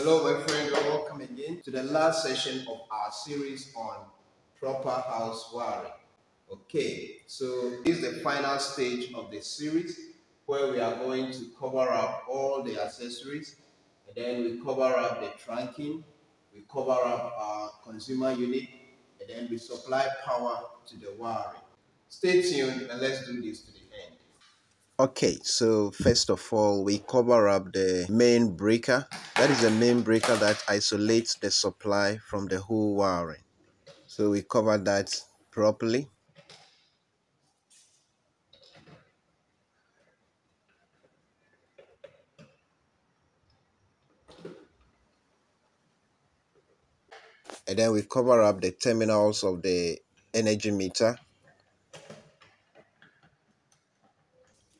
Hello, my friend. Welcome again to the last session of our series on proper house wiring. Okay, so this is the final stage of the series where we are going to cover up all the accessories and then we cover up the trunking, we cover up our consumer unit, and then we supply power to the wiring. Stay tuned and let's do this to the end. Okay, so first of all, we cover up the main breaker. That is the main breaker that isolates the supply from the whole wiring. So we cover that properly. and then we cover up the terminals of the energy meter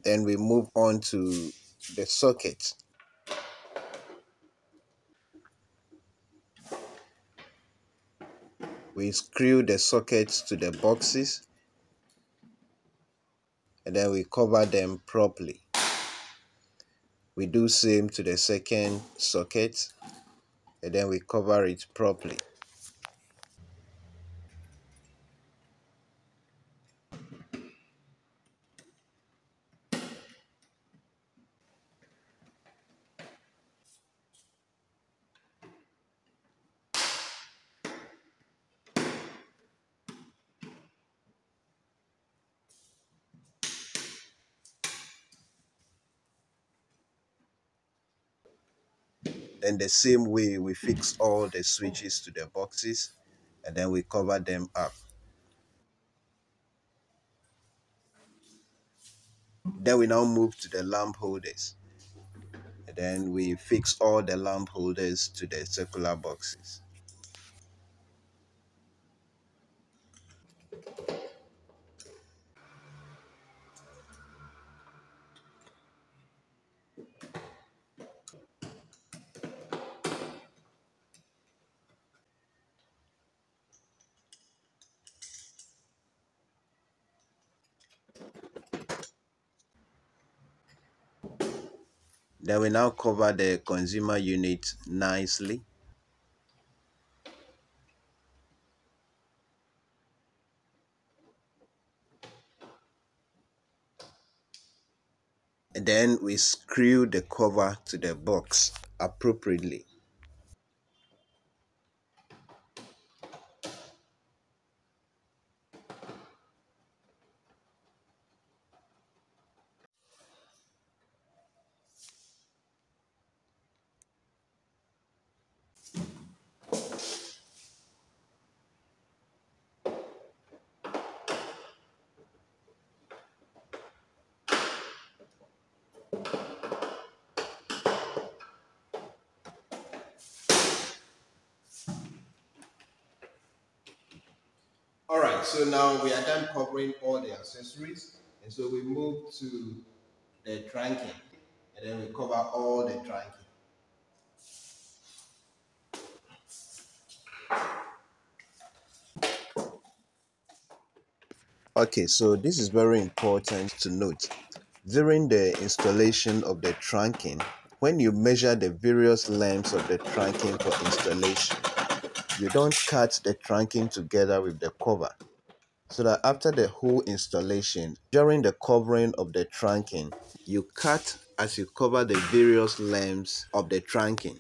then we move on to the socket. We screw the sockets to the boxes and then we cover them properly. We do same to the second socket and then we cover it properly then the same way we fix all the switches to the boxes and then we cover them up. Then we now move to the lamp holders. And then we fix all the lamp holders to the circular boxes Then we now cover the consumer unit nicely. And then we screw the cover to the box appropriately. All right, so now we are done covering all the accessories. And so we move to the trunking. And then we cover all the trunking. Okay, so this is very important to note. During the installation of the trunking, when you measure the various lengths of the trunking for installation, you don't cut the trunking together with the cover. So that after the whole installation during the covering of the trunking you cut as you cover the various lengths of the trunking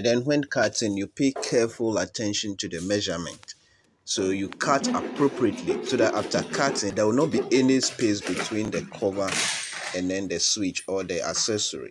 And then when cutting, you pay careful attention to the measurement. So you cut appropriately so that after cutting, there will not be any space between the cover and then the switch or the accessory.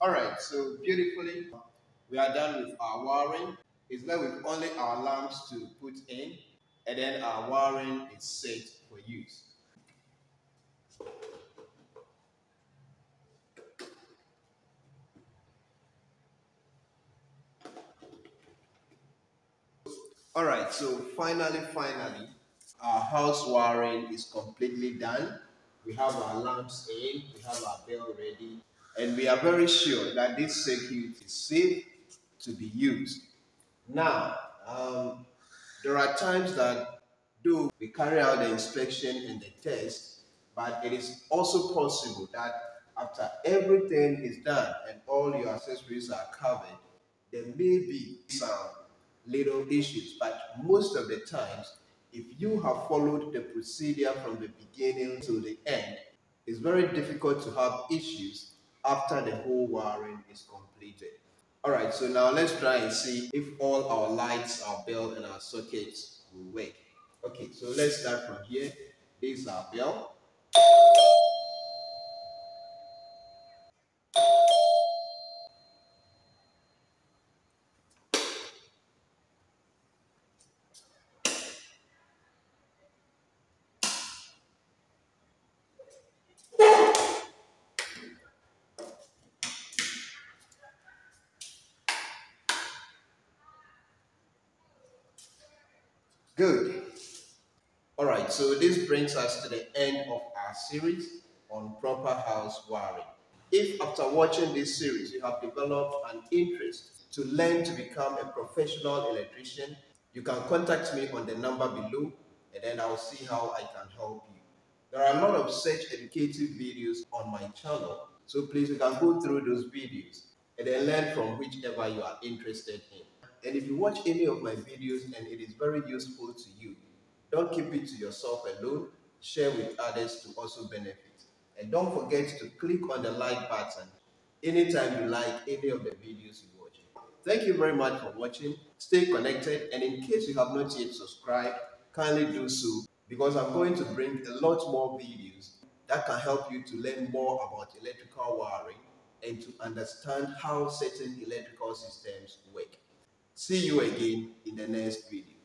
All right, so beautifully, we are done with our wiring. It's left with only our lamps to put in, and then our wiring is set for use. All right, so finally, finally, our house wiring is completely done. We have our lamps in, we have our bell ready, and we are very sure that this circuit is safe to be used. Now, um, there are times that though we carry out the inspection and the test, but it is also possible that after everything is done and all your accessories are covered, there may be some little issues, but most of the times, if you have followed the procedure from the beginning to the end, it's very difficult to have issues after the whole wiring is completed. Alright, so now let's try and see if all our lights, our bell and our sockets will work. Okay, so let's start from here. This is our bell. Good. All right, so this brings us to the end of our series on proper house wiring. If after watching this series you have developed an interest to learn to become a professional electrician, you can contact me on the number below and then I'll see how I can help you. There are a lot of such educative videos on my channel, so please you can go through those videos and then learn from whichever you are interested in. And if you watch any of my videos and it is very useful to you, don't keep it to yourself alone. Share with others to also benefit. And don't forget to click on the like button anytime you like any of the videos you watch. Thank you very much for watching. Stay connected and in case you have not yet subscribed, kindly do so because I'm going to bring a lot more videos that can help you to learn more about electrical wiring and to understand how certain electrical systems work. See you again in the next video.